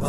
I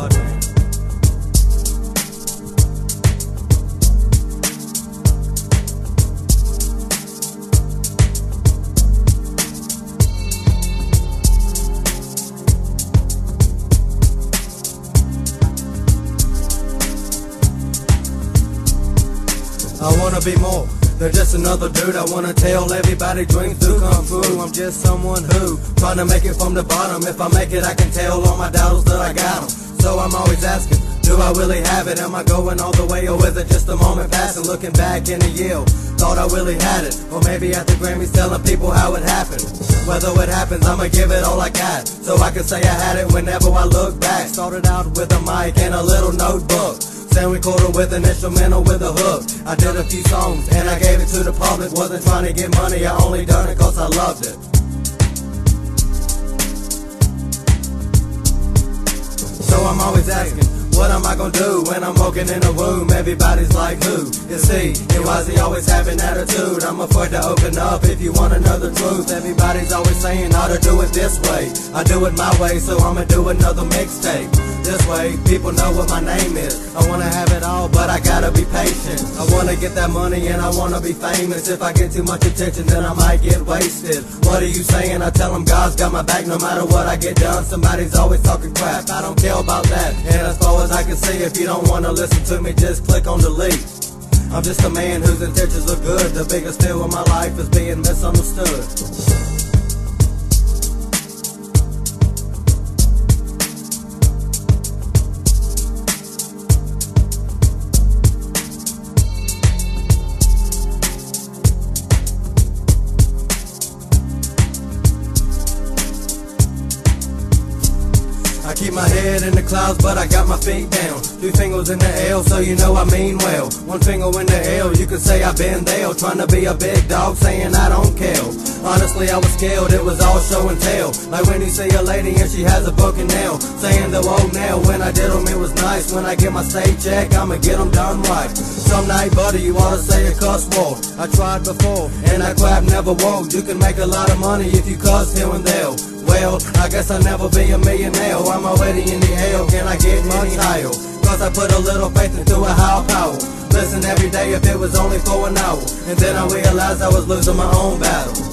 wanna be more than just another dude. I wanna tell everybody dreams do come true. I'm just someone who trying to make it from the bottom. If I make it, I can tell all my doubters that I got them. So I'm always asking, do I really have it? Am I going all the way, or is it just a moment passing? Looking back in a year, thought I really had it, or maybe at the Grammys telling people how it happened. Whether it happens, I'ma give it all I got, so I can say I had it whenever I look back. Started out with a mic and a little notebook. Sound recorder with an instrumental with a hook. I did a few songs and I gave it to the public. Wasn't trying to get money, I only done it cause I loved it. I'm always asking, what am I gonna do when I'm walking in a room? Everybody's like, who? You see, And why's he always having attitude? I'm afraid to open up if you want another truth. Everybody's always saying, ought to do it this way. I do it my way, so I'ma do another mixtape. This way, people know what my name is. I wanna have it all, but I gotta be patient. I wanna get that money and I wanna be famous. If I get too much attention, then I might get wasted. What are you saying? I tell them God's got my back no matter what I get done. Somebody's always talking crap. I don't care about that. And as I can see, if you don't wanna listen to me, just click on delete. I'm just a man whose intentions are good. The biggest deal in my life is being misunderstood. I keep my head in the clouds, but I got my feet down. Two fingers in the air, so you know I mean well. One finger in the air, you could say I've been there. Trying to be a big dog, saying I don't care. Honestly, I was scared, it was all show and tell. Like when you see a lady and she has a broken nail, saying the old nail. When I did them, it was nice. When I get my state check, I'ma get them done right. Some night, buddy, you oughta say a cuss word. I tried before, and I crap never worked. You can make a lot of money if you cuss here and there. I guess I'll never be a millionaire. I'm already in the hell, can I get much higher? Cause I put a little faith into a higher power. Listen every day if it was only for an hour. And then I realized I was losing my own battle.